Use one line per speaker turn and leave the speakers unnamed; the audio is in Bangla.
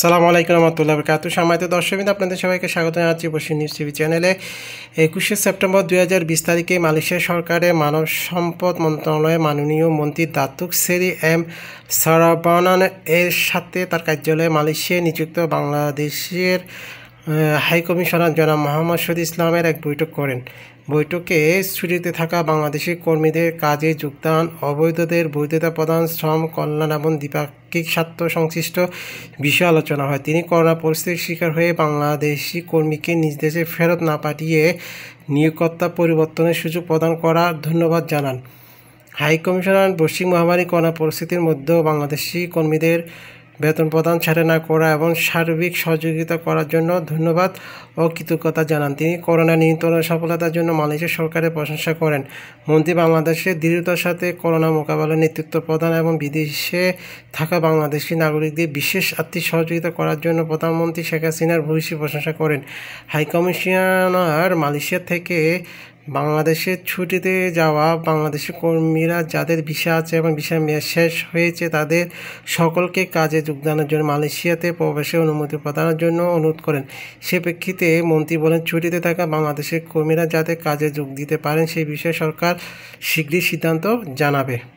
সালামু আলাইকুম রহমতুল্লাহ বরকাত সম্মানিত দর্শকবৃন্দ, আপনাদের সবাইকে স্বাগত জানাচ্ছি বসির নিউজ টিভি চ্যানেলে। একুশে সেপ্টেম্বর দুই হাজার বিশ তারিখে মালয়েশিয়া সরকারের মানব সম্পদ মন্ত্রণালয়ের মাননীয় মন্ত্রী দাতুক সেরি এম সারাবান এর সাথে তার কার্যালয়ে মালয়েশিয়ায় নিযুক্ত বাংলাদেশের হাই কমিশনার জনাব মোহাম্মদ শহীদ ইসলামের এক বৈঠক করেন। বৈঠকে ছুটিতে থাকা বাংলাদেশি কর্মীদের কাজে যোগদান, অবৈধদের বৈধতা প্রদান, শ্রম, কল্যাণ এবং দ্বিপাক্ষিক স্বার্থ সংশ্লিষ্ট বিষয়ে আলোচনা হয়। তিনি করোনা পরিস্থিতির শিকার হয়ে বাংলাদেশি কর্মীকে নিজ দেশে ফেরত না পাঠিয়ে নিয়োগকর্তা পরিবর্তনের সুযোগ প্রদান করার ধন্যবাদ জানান। হাই কমিশনার বৈশ্বিক মহামারী করোনা পরিস্থিতির মধ্যেও বাংলাদেশি কর্মীদের বেতন প্রদান ছাড়ে না করা এবং সার্বিক সহযোগিতা করার জন্য ধন্যবাদ ও কৃতজ্ঞতা জানান তিনি। করোনা নিয়ন্ত্রণের সফলতার জন্য মালয়েশিয়া সরকারের প্রশংসা করেন। মন্ত্রী বাংলাদেশের দৃঢ়তার সাথে করোনা মোকাবেলার নেতৃত্ব প্রদান এবং বিদেশে থাকা বাংলাদেশি নাগরিকদের বিশেষ আর্থিক সহযোগিতা করার জন্য প্রধানমন্ত্রী শেখ হাসিনার ভূয়সী প্রশংসা করেন। হাইকমিশনার মালয়েশিয়া থেকে বাংলাদেশে ছুটিতে যাওয়া বাংলাদেশি কর্মীরা যাদের ভিসা আছে এবং ভিসা মেয়াদ শেষ হয়েছে তাদের সকলকে কাজে যোগদানের জন্য মালয়েশিয়াতে প্রবেশের অনুমতি প্রদানের জন্য অনুরোধ করেন। সে প্রেক্ষিতে মন্ত্রী বলেন, ছুটিতে থাকা বাংলাদেশের কর্মীরা যাতে কাজে যোগ দিতে পারেন সেই বিষয়ে সরকার শীঘ্রই সিদ্ধান্ত জানাবে।